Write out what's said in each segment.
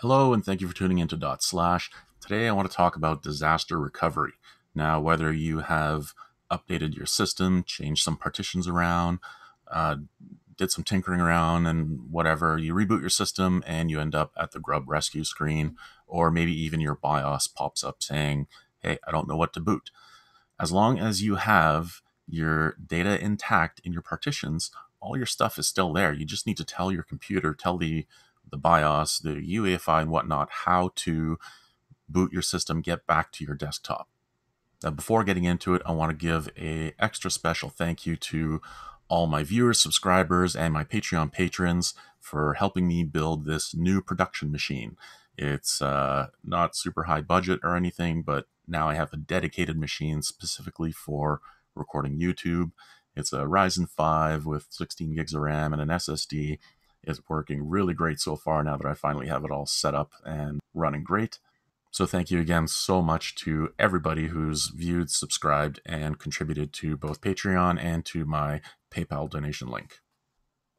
Hello, and thank you for tuning into Dot Slash. Today, I want to talk about disaster recovery. Now, whether you have updated your system, changed some partitions around, uh, did some tinkering around, and whatever, you reboot your system and you end up at the Grub rescue screen, or maybe even your BIOS pops up saying, Hey, I don't know what to boot. As long as you have your data intact in your partitions, all your stuff is still there. You just need to tell your computer, tell the the BIOS, the UEFI, and whatnot, how to boot your system, get back to your desktop. Now, before getting into it, I want to give a extra special thank you to all my viewers, subscribers, and my Patreon patrons for helping me build this new production machine. It's uh, not super high budget or anything, but now I have a dedicated machine specifically for recording YouTube. It's a Ryzen 5 with 16 gigs of RAM and an SSD is working really great so far now that I finally have it all set up and running great. So thank you again so much to everybody who's viewed, subscribed, and contributed to both Patreon and to my PayPal donation link.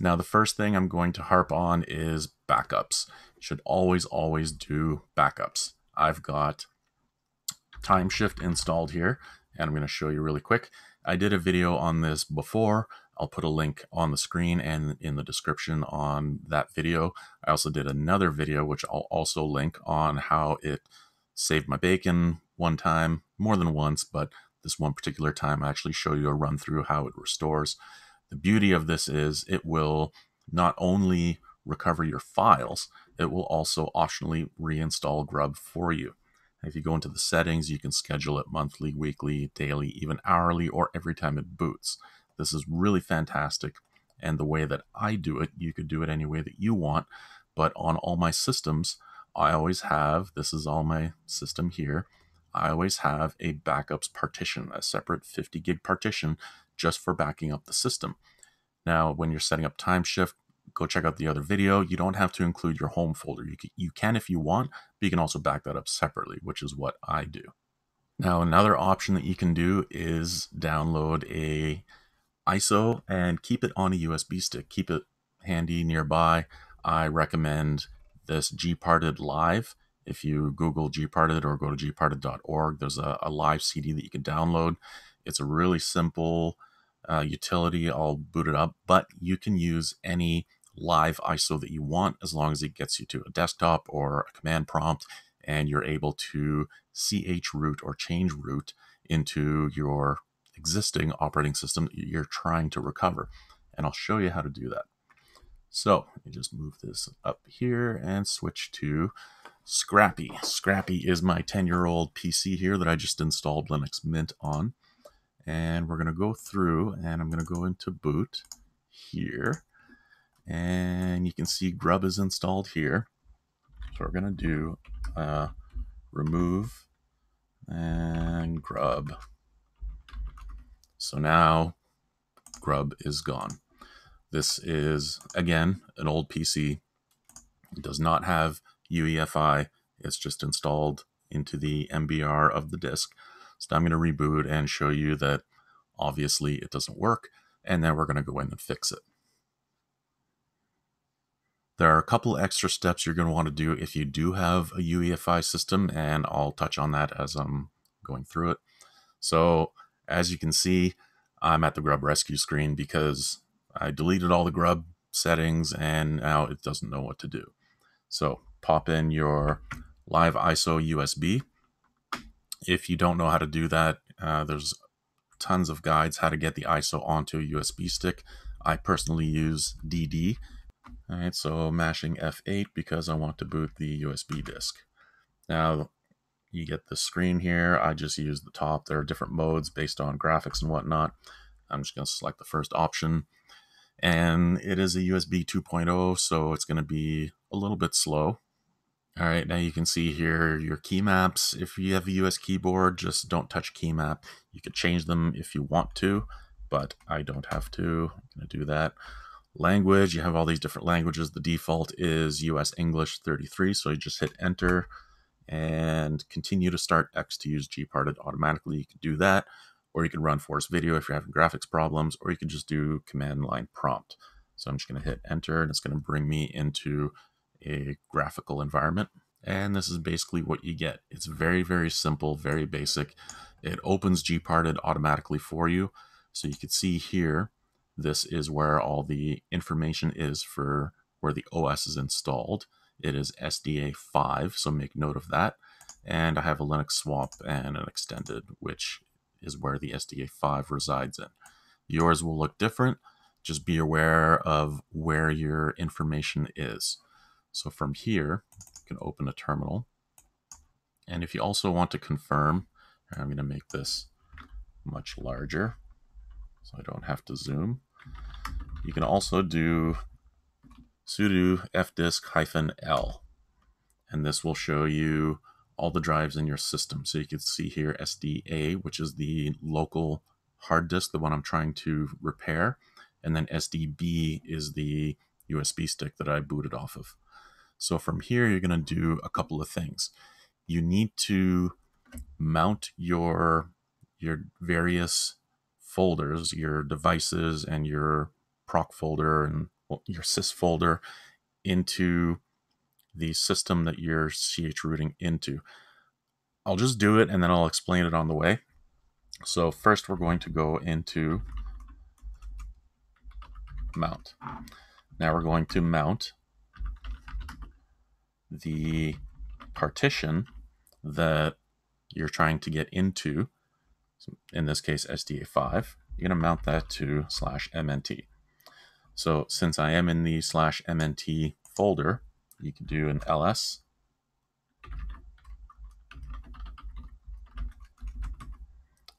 Now, the first thing I'm going to harp on is backups. You should always, always do backups. I've got Timeshift installed here, and I'm going to show you really quick. I did a video on this before. I'll put a link on the screen and in the description on that video. I also did another video, which I'll also link on how it saved my bacon one time, more than once, but this one particular time I actually show you a run through how it restores. The beauty of this is it will not only recover your files, it will also optionally reinstall Grub for you. If you go into the settings, you can schedule it monthly, weekly, daily, even hourly, or every time it boots. This is really fantastic. And the way that I do it, you could do it any way that you want. But on all my systems, I always have this is all my system here. I always have a backups partition, a separate 50 gig partition just for backing up the system. Now, when you're setting up Timeshift, go check out the other video. You don't have to include your home folder. You can, you can if you want, but you can also back that up separately, which is what I do. Now, another option that you can do is download a ISO and keep it on a USB stick. Keep it handy nearby. I recommend this gparted live. If you Google gparted or go to gparted.org, there's a, a live CD that you can download. It's a really simple uh, utility. I'll boot it up, but you can use any live ISO that you want as long as it gets you to a desktop or a command prompt and you're able to chroot or change root into your existing operating system that you're trying to recover. And I'll show you how to do that. So me just move this up here and switch to Scrappy. Scrappy is my 10 year old PC here that I just installed Linux Mint on. And we're going to go through and I'm going to go into boot here. And you can see Grub is installed here. So we're going to do uh, remove and Grub. So now Grub is gone. This is, again, an old PC. It does not have UEFI. It's just installed into the MBR of the disk. So I'm going to reboot and show you that obviously it doesn't work. And then we're going to go in and fix it. There are a couple extra steps you're going to want to do if you do have a UEFI system, and I'll touch on that as I'm going through it. So as you can see, I'm at the Grub Rescue screen because I deleted all the Grub settings and now it doesn't know what to do. So pop in your live ISO USB. If you don't know how to do that, uh, there's tons of guides how to get the ISO onto a USB stick. I personally use DD. All right, so mashing F8 because I want to boot the USB disk. Now, you get the screen here. I just use the top. There are different modes based on graphics and whatnot. I'm just going to select the first option. And it is a USB 2.0, so it's going to be a little bit slow. All right, now you can see here your key maps. If you have a US keyboard, just don't touch key map. You could change them if you want to, but I don't have to. I'm going to do that. Language, you have all these different languages. The default is US English 33, so you just hit enter and continue to start X to use gparted automatically. You can do that, or you can run force video if you're having graphics problems, or you can just do command line prompt. So I'm just going to hit enter and it's going to bring me into a graphical environment. And this is basically what you get. It's very, very simple, very basic. It opens gparted automatically for you. So you can see here, this is where all the information is for where the OS is installed. It is SDA 5, so make note of that. And I have a Linux swap and an extended, which is where the SDA 5 resides in. Yours will look different. Just be aware of where your information is. So from here, you can open a terminal. And if you also want to confirm, I'm going to make this much larger so I don't have to zoom. You can also do sudo fdisk-l, and this will show you all the drives in your system. So you can see here SDA, which is the local hard disk, the one I'm trying to repair, and then SDB is the USB stick that I booted off of. So from here, you're going to do a couple of things. You need to mount your your various folders, your devices and your proc folder and your sys folder into the system that you're chrooting into. I'll just do it and then I'll explain it on the way. So first we're going to go into mount. Now we're going to mount the partition that you're trying to get into, in this case SDA5, you're going to mount that to slash MNT. So since I am in the slash MNT folder, you can do an ls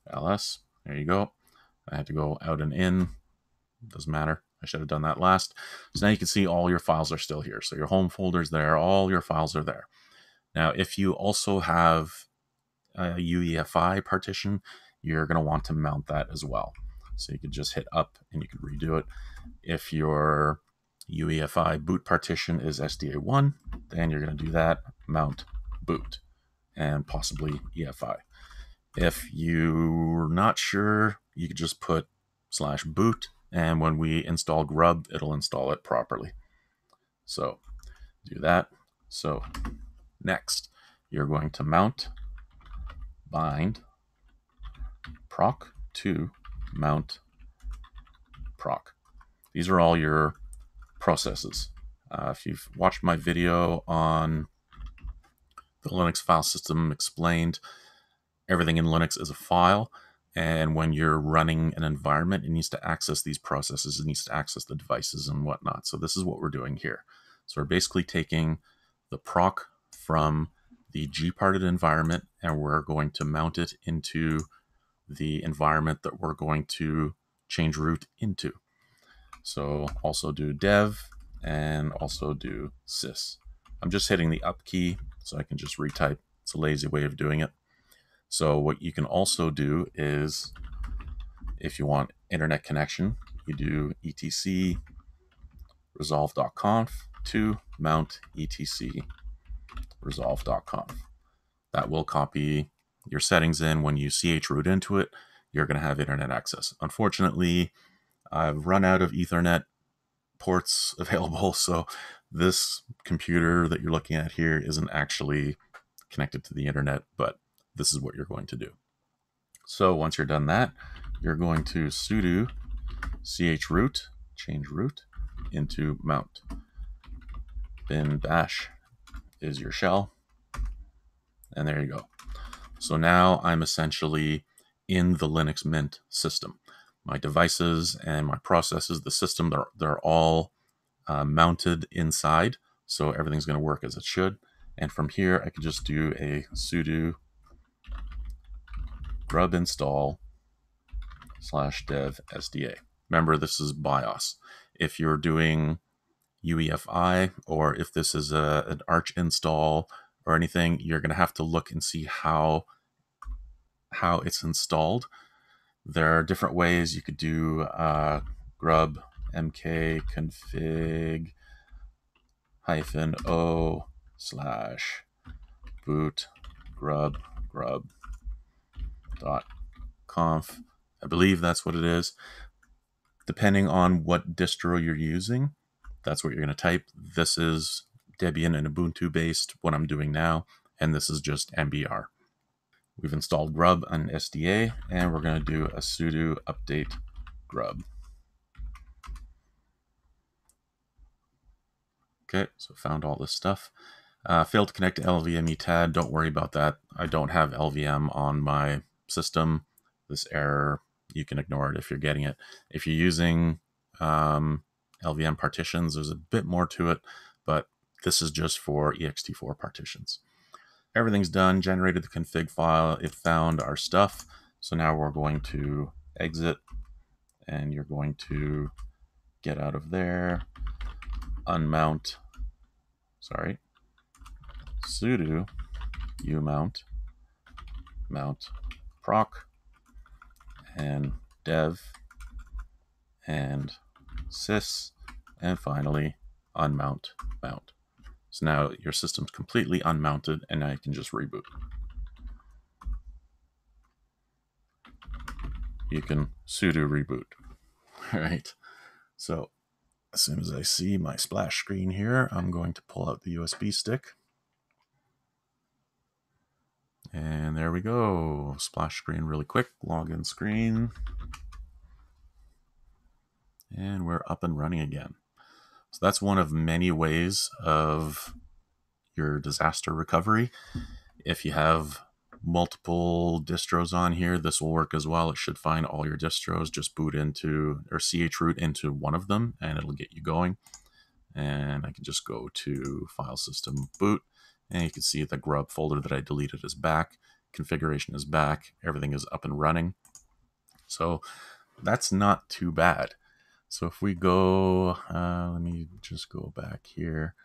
ls. There you go. I had to go out and in. Doesn't matter. I should have done that last. So now you can see all your files are still here. So your home folder's there. All your files are there. Now, if you also have a UEFI partition, you're going to want to mount that as well. So you could just hit up and you can redo it. If your UEFI boot partition is SDA1, then you're going to do that, mount boot, and possibly EFI. If you're not sure, you could just put slash boot, and when we install grub, it'll install it properly. So do that. So next, you're going to mount bind proc to mount proc. These are all your processes. Uh, if you've watched my video on the Linux file system explained, everything in Linux is a file. And when you're running an environment, it needs to access these processes, it needs to access the devices and whatnot. So this is what we're doing here. So we're basically taking the proc from the gparted environment and we're going to mount it into the environment that we're going to change root into. So also do dev and also do sys. I'm just hitting the up key so I can just retype. It's a lazy way of doing it. So what you can also do is if you want internet connection, you do etc resolv.conf to mount etc resolv.conf. That will copy your settings in when you chroot into it, you're going to have internet access. Unfortunately, I've run out of Ethernet ports available, so this computer that you're looking at here isn't actually connected to the internet, but this is what you're going to do. So once you're done that, you're going to sudo chroot, change root into mount. Bin bash is your shell. And there you go. So now I'm essentially in the Linux Mint system. My devices and my processes, the system, they're, they're all uh, mounted inside. So everything's going to work as it should. And from here, I can just do a sudo grub install slash dev SDA. Remember, this is BIOS. If you're doing UEFI or if this is a, an Arch install or anything, you're going to have to look and see how how it's installed. There are different ways you could do uh, grub mk config hyphen o slash boot grub grub dot conf. I believe that's what it is. Depending on what distro you're using, that's what you're going to type. This is Debian and Ubuntu based, what I'm doing now, and this is just MBR. We've installed grub on SDA, and we're going to do a sudo update grub. Okay, so found all this stuff. Uh, failed to connect to lvmetad. Don't worry about that. I don't have LVM on my system. This error, you can ignore it if you're getting it. If you're using um, LVM partitions, there's a bit more to it, but this is just for ext4 partitions. Everything's done, generated the config file, it found our stuff. So now we're going to exit and you're going to get out of there, unmount, sorry, sudo umount mount proc and dev and sys and finally unmount mount. So now your system's completely unmounted and now you can just reboot. You can sudo reboot. All right. So as soon as I see my splash screen here, I'm going to pull out the USB stick. And there we go. Splash screen really quick. Login screen. And we're up and running again. So that's one of many ways of your disaster recovery. If you have multiple distros on here, this will work as well. It should find all your distros, just boot into or chroot into one of them and it'll get you going. And I can just go to file system boot and you can see the grub folder that I deleted is back. Configuration is back. Everything is up and running. So that's not too bad. So if we go, uh, let me just go back here,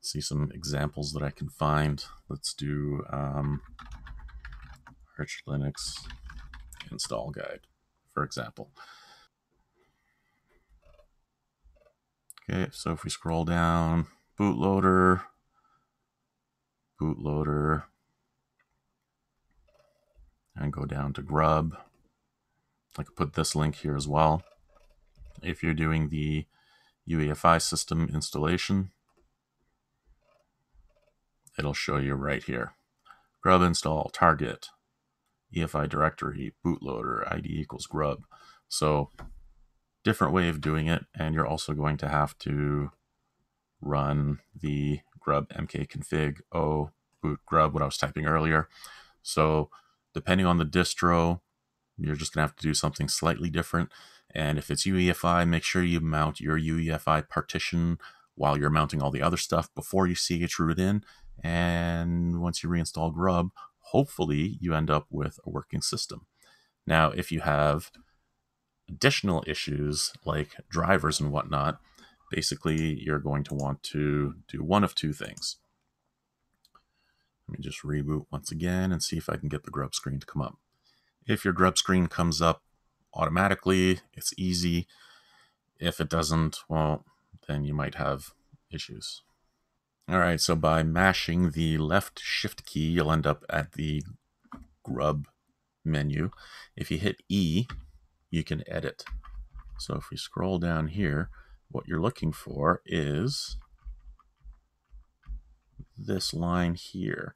see some examples that I can find. Let's do um, Arch Linux install guide, for example. Okay, so if we scroll down, bootloader, bootloader, and go down to grub. I could put this link here as well if you're doing the UEFI system installation, it'll show you right here. Grub install target EFI directory bootloader ID equals grub. So different way of doing it. And you're also going to have to run the grub mkconfig o oh, boot grub, what I was typing earlier. So depending on the distro, you're just gonna have to do something slightly different. And if it's UEFI, make sure you mount your UEFI partition while you're mounting all the other stuff before you see it rooted in. And once you reinstall Grub, hopefully you end up with a working system. Now, if you have additional issues like drivers and whatnot, basically you're going to want to do one of two things. Let me just reboot once again and see if I can get the grub screen to come up. If your grub screen comes up automatically. It's easy. If it doesn't, well, then you might have issues. All right, so by mashing the left shift key, you'll end up at the grub menu. If you hit E, you can edit. So if we scroll down here, what you're looking for is this line here.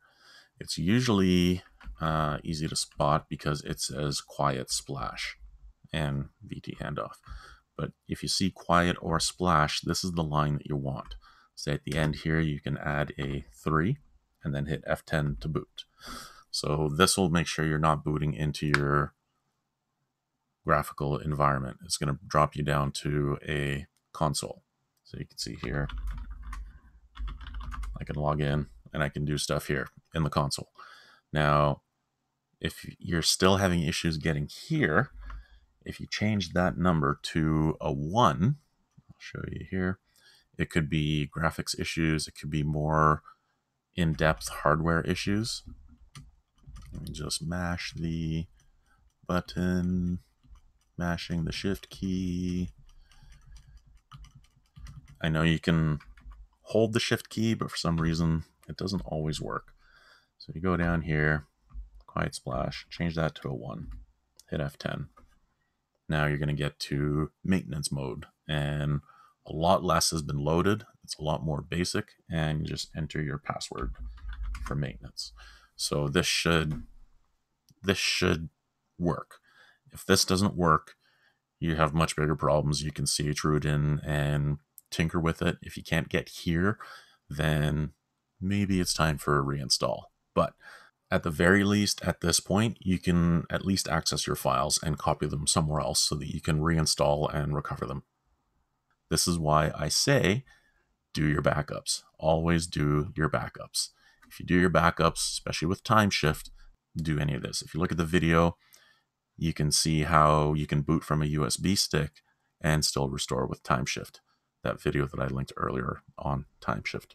It's usually uh, easy to spot because it says quiet splash and VT handoff. But if you see quiet or splash, this is the line that you want. Say at the end here, you can add a 3 and then hit F10 to boot. So this will make sure you're not booting into your graphical environment. It's going to drop you down to a console. So you can see here, I can log in and I can do stuff here in the console. Now, if you're still having issues getting here, if you change that number to a 1, I'll show you here, it could be graphics issues, it could be more in-depth hardware issues. Let me just mash the button, mashing the shift key. I know you can hold the shift key, but for some reason it doesn't always work. So you go down here, quiet splash, change that to a 1, hit F10 now you're going to get to maintenance mode and a lot less has been loaded. It's a lot more basic, and you just enter your password for maintenance. So this should this should work. If this doesn't work, you have much bigger problems. You can chroot in and tinker with it. If you can't get here, then maybe it's time for a reinstall. But at the very least, at this point, you can at least access your files and copy them somewhere else so that you can reinstall and recover them. This is why I say do your backups. Always do your backups. If you do your backups, especially with Timeshift, do any of this. If you look at the video, you can see how you can boot from a USB stick and still restore with Timeshift. That video that I linked earlier on Timeshift.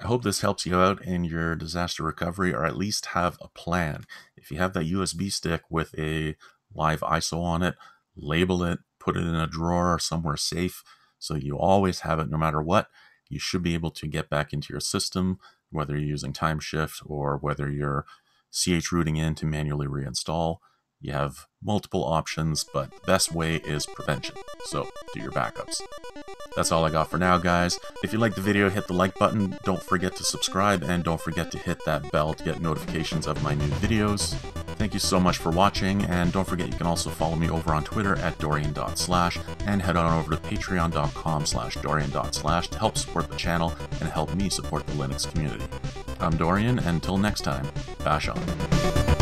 I hope this helps you out in your disaster recovery or at least have a plan. If you have that USB stick with a live ISO on it, label it, put it in a drawer or somewhere safe so you always have it no matter what. You should be able to get back into your system, whether you're using Timeshift or whether you're chrooting in to manually reinstall. You have multiple options, but the best way is prevention. So do your backups. That's all I got for now, guys. If you liked the video, hit the like button. Don't forget to subscribe, and don't forget to hit that bell to get notifications of my new videos. Thank you so much for watching, and don't forget you can also follow me over on Twitter at DorianDotSlash, and head on over to patreon.com slash DorianDotSlash to help support the channel and help me support the Linux community. I'm Dorian, and until next time, bash on.